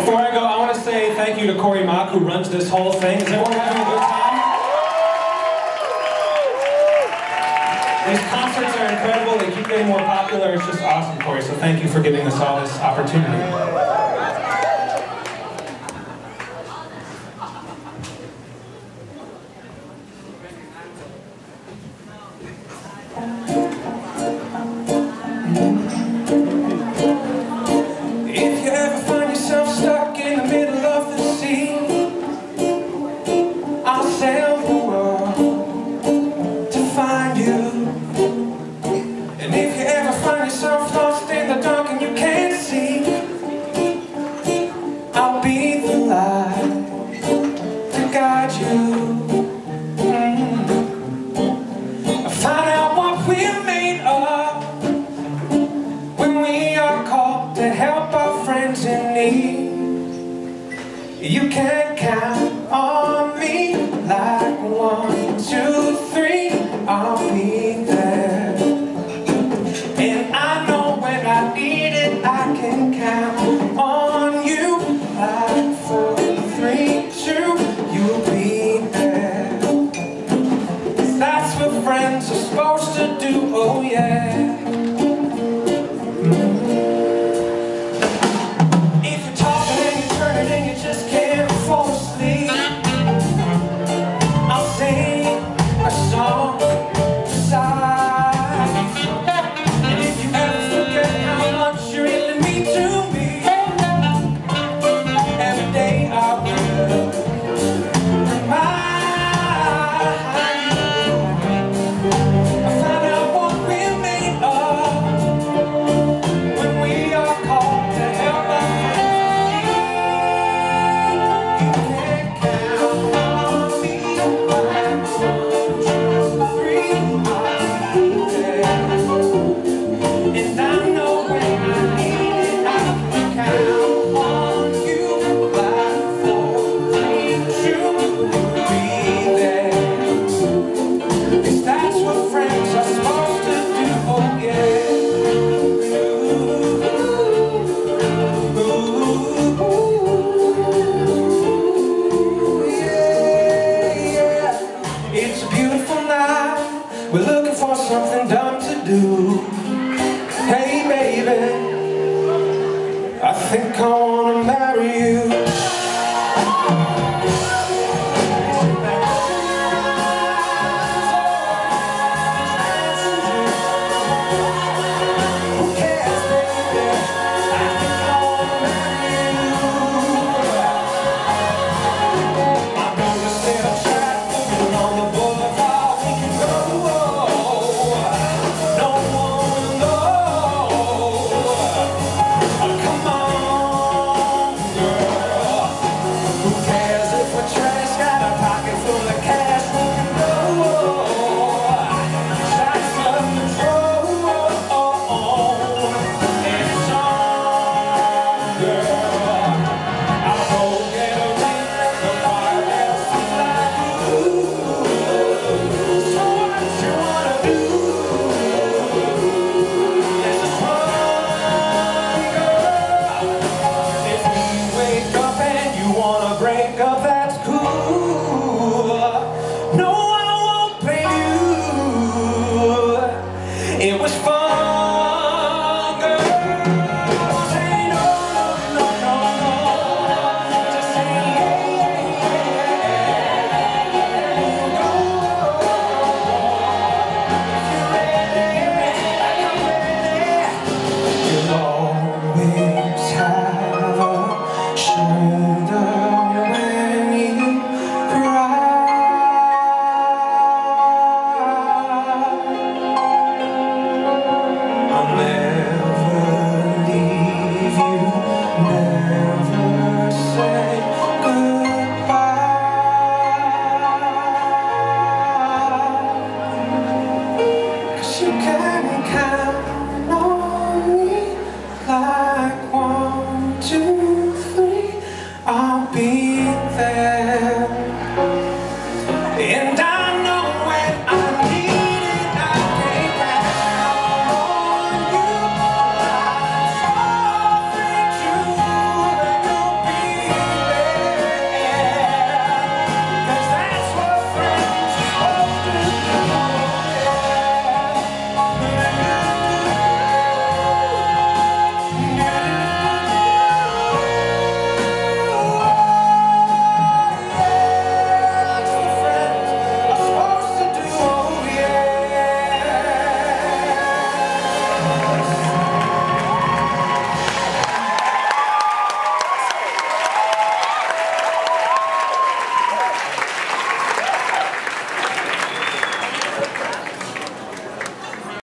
Before I go, I want to say thank you to Corey Mach, who runs this whole thing. Is everyone having a good time? These concerts are incredible. They keep getting more popular. It's just awesome, Corey. So thank you for giving us all this opportunity. You can't count think I wanna marry you